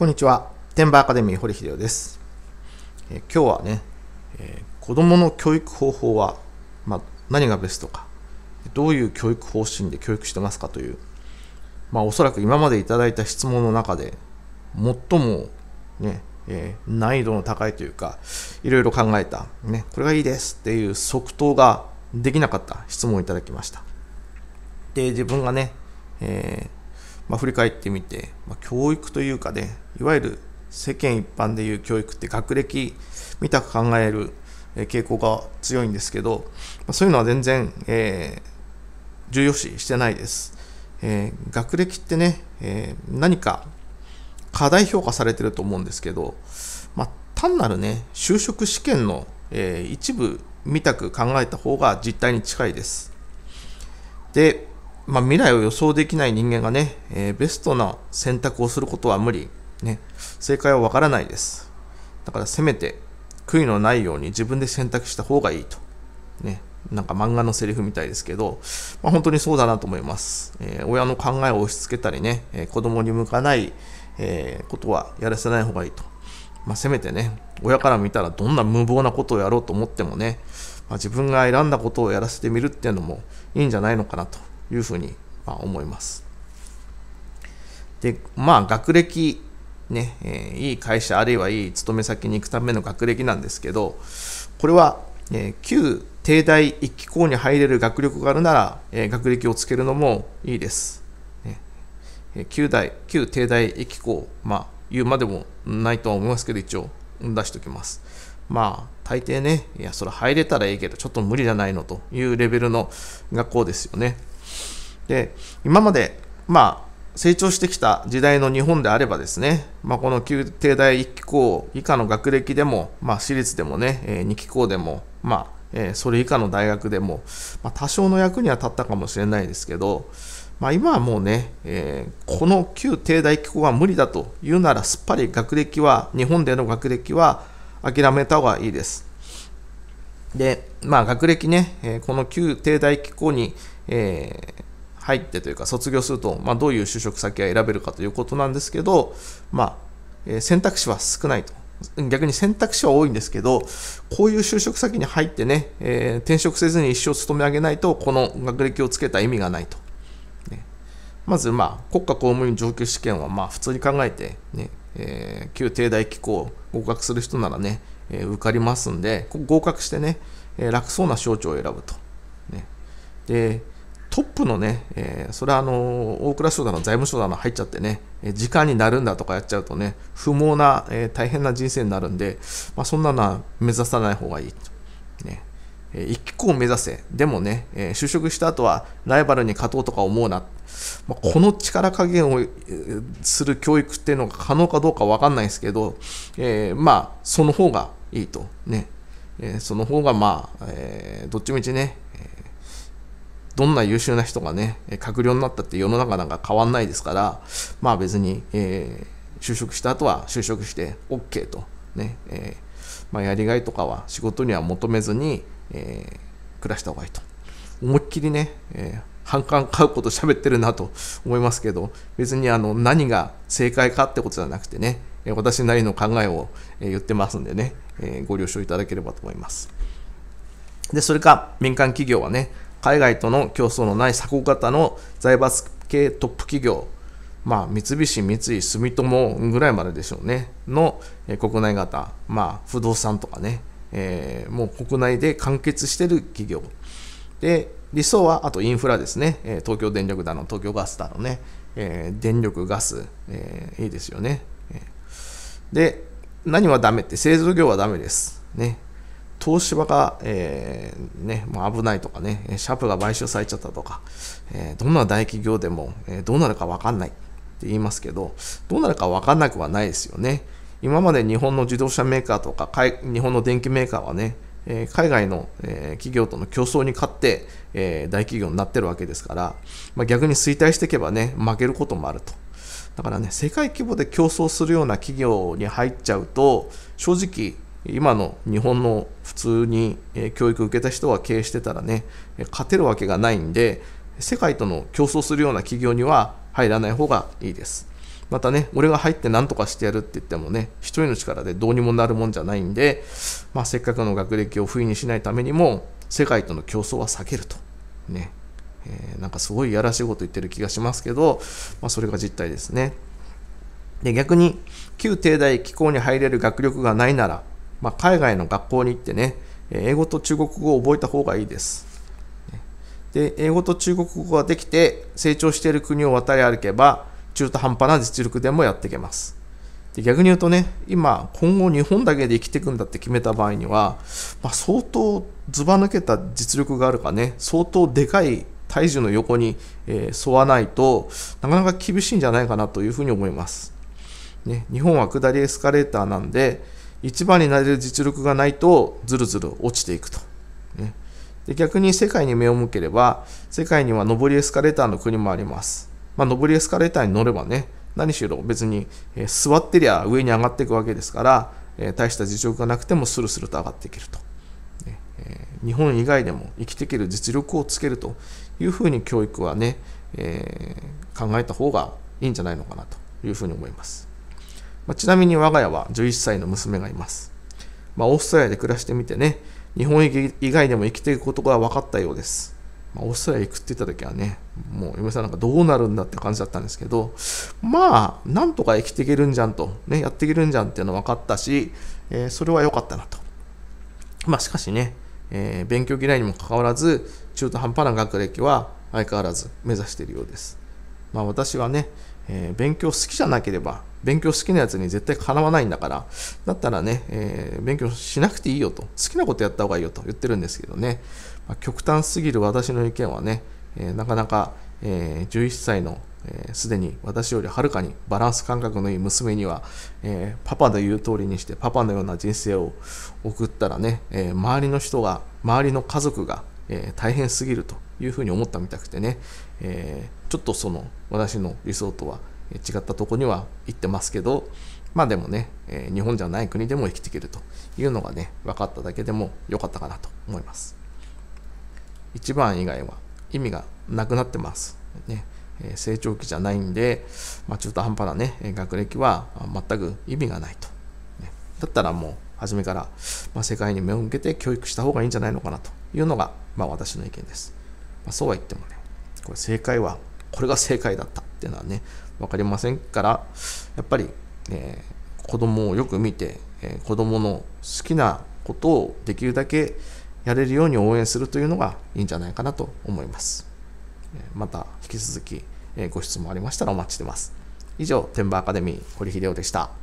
こんにちは。天馬アカデミー堀秀夫です。え、今日はね、えー、子供の教育方法は、まあ、何がベストか、どういう教育方針で教育してますかという、まあ、おそらく今までいただいた質問の中で、最もね、えー、難易度の高いというか、いろいろ考えた、ね、これがいいですっていう即答ができなかった質問をいただきました。で、自分がね、えーまあ、振り返ってみて、まあ、教育というかね、いわゆる世間一般でいう教育って学歴見たく考える傾向が強いんですけど、まあ、そういうのは全然、えー、重要視してないです。えー、学歴ってね、えー、何か課題評価されてると思うんですけど、まあ、単なるね、就職試験の、え一部見たく考えた方が実態に近いです。で、まあ、未来を予想できない人間がね、えー、ベストな選択をすることは無理。ね、正解はわからないです。だからせめて悔いのないように自分で選択した方がいいと。ね、なんか漫画のセリフみたいですけど、まあ、本当にそうだなと思います。えー、親の考えを押し付けたりね、えー、子供に向かない、えー、ことはやらせない方がいいと。まあ、せめてね、親から見たらどんな無謀なことをやろうと思ってもね、まあ、自分が選んだことをやらせてみるっていうのもいいんじゃないのかなというふうに思います。で、まあ、学歴、ね、え、いい会社あるいはいい勤め先に行くための学歴なんですけど、これは、え、旧帝大一期校に入れる学力があるなら、え、学歴をつけるのもいいです。ねえー、旧大、旧帝大一期校、まあ、言うまでもないとは思いますけど、一応出しておきます。まあ、大抵ね、いや、それ入れたらいいけど、ちょっと無理じゃないのというレベルの学校ですよね。で、今まで、まあ、成長してきた時代の日本であればですね、まあ、この旧帝大1期校以下の学歴でも、まあ、私立でもね、えー、2期校でも、まあえー、それ以下の大学でも、まあ、多少の役には立ったかもしれないですけど、まあ、今はもうね、えー、この旧帝大機構が無理だというならすっぱり学歴は日本での学歴は諦めた方がいいです。で、まあ、学歴ね、えー、この旧帝大機構に、えー入ってというか卒業すると、まあ、どういう就職先が選べるかということなんですけど、まあえ、選択肢は少ないと。逆に選択肢は多いんですけど、こういう就職先に入ってね、えー、転職せずに一生勤め上げないと、この学歴をつけた意味がないと。ね、まず、まあ、国家公務員上級試験は、まあ、普通に考えて、ね、えー、旧帝大機構合格する人ならね、えー、受かりますんで、合格してね、えー、楽そうな省庁を選ぶと。ね、で、トップのね、えー、それはあの大蔵省だの財務省だの入っちゃってね、え時間になるんだとかやっちゃうとね、不毛な、えー、大変な人生になるんで、まあ、そんなのは目指さない方がいい。ねえー、一気を目指せ。でもね、え、就職した後はライバルに勝とうとか思うな。まあ、この力加減をする教育っていうのが可能かどうかわかんないですけど、え、まあ、その方がいいと。ね。えその方がまあ、えどっちみちね、どんな優秀な人がね、閣僚になったって世の中なんか変わんないですから、まあ別に、えー、就職した後は就職して OK と、ね、えー、まあ、やりがいとかは仕事には求めずに、えー、暮らした方がいいと。思いっきりね、え反感買うこと喋ってるなと思いますけど、別にあの何が正解かってことじゃなくてね、私なりの考えを言ってますんでね、ご了承いただければと思います。で、それか民間企業はね、海外との競争のない鎖国型の財閥系トップ企業、まあ、三菱、三井、住友ぐらいまででしょうね、の、国内型、まあ、不動産とかね、えー、もう国内で完結してる企業。で、理想は、あとインフラですね、え東京電力だの、東京ガスだのね、えー、電力、ガス、えー、いいですよね。で、何はダメって、製造業はダメです。ね。東芝が、えー、ね、もう危ないとかね、シャープが買収されちゃったとか、えー、どんな大企業でも、え、どうなるか分かんないって言いますけど、どうなるか分かんなくはないですよね。今まで日本の自動車メーカーとか、日本の電機メーカーはね、え海外の、え企業との競争に勝って、え大企業になってるわけですから、まあ、逆に衰退していけばね、負けることもあると。だからね、世界規模で競争するような企業に入っちゃうと、正直、今の日本の普通に教育を受けた人は経営してたらね勝てるわけがないんで世界との競争するような企業には入らない方がいいです。またね俺が入って何とかしてやるって言ってもね一人の力でどうにもなるもんじゃないんで、まあ、せっかくの学歴を不意にしないためにも世界との競争は避けると。ね、えー、なんかすごいやらしいこと言ってる気がしますけど、まあ、それが実態ですね。で逆に旧帝大機構に入れる学力がないなら、まあ、海外の学校に行ってね英語と中国語を覚えた方がいいです。で英語と中国語ができて成長している国を渡り歩けば中途半端な実力でもやっていけます。で逆に言うとね今今後日本だけで生きていくんだって決めた場合には、まあ、相当ずば抜けた実力があるかね相当でかい体重の横に、え、沿わないとなかなか厳しいんじゃないかなというふうに思います、ね、日本は下りエスカレーターなんで一番になれる実力がないとずるずる落ちていくと、ね、で逆に世界に目を向ければ世界には上りエスカレーターの国もあります、まあ、上りエスカレーターに乗ればね何しろ別に、え座ってりゃ上に上がっていくわけですから、え大した実力がなくてもスルスルと上がっていけると、ね。え日本以外でも生きていける実力をつけるというふうに教育はね、えー、考えた方がいいんじゃないのかなというふうに思います、まあ、ちなみに我が家は11歳の娘がいます、まあ、オーストラリアで暮らしてみてね日本以外でも生きていくことが分かったようです。まあ、オーストラリア行くって言った時はね、もう嫁さんなんかどうなるんだって感じだったんですけど、まあ、なんとか生きていけるんじゃんと、ね、やっていけるんじゃんっていうのは分かったし、えー、それは良かったなと。まあ、しかしね、えー、勉強嫌いにもかかわらず、中途半端な学歴は相変わらず目指しているようです。まあ、私はね、えー、勉強好きじゃなければ、勉強好きなやつに絶対かなわないんだから、だったらね、えー、勉強しなくていいよと、好きなことやった方がいいよと言ってるんですけどね、まあ、極端すぎる私の意見はね、えー、なかなか、えー、11歳のすで、ー、に私よりはるかにバランス感覚のいい娘には、えー、パパの言う通りにしてパパのような人生を送ったらね、えー、周りの人が周りの家族が、え大変すぎるというふうに思ったみたくてね、えちょっとその私の理想とは違ったとこには行ってますけどまあでもね、えー、日本じゃない国でも生きていけるというのがね分かっただけでも良かったかなと思います。1番以外は意味がなくなってます。ね。え成長期じゃないんで、まあ、中途半端なね学歴は全く意味がないと、ね、だったらもう初めから、まあ、世界に目を向けて教育した方がいいんじゃないのかなというのが、まあ、私の意見です、まあ、そうは言ってもねこれ正解はこれが正解だったっていうのはね分かりませんからやっぱり、えー、子供をよく見て、えー、子供の好きなことをできるだけやれるように応援するというのがいいんじゃないかなと思います。また引き続き、えご質問ありましたらお待ちしてます。以上天馬アカデミー堀秀夫でした。